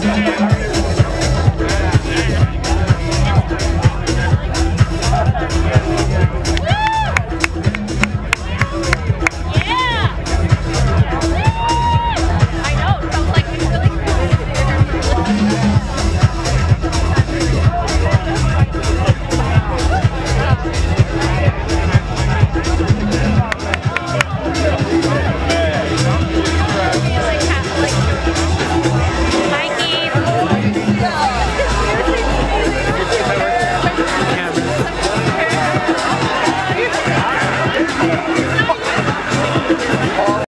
Gracias.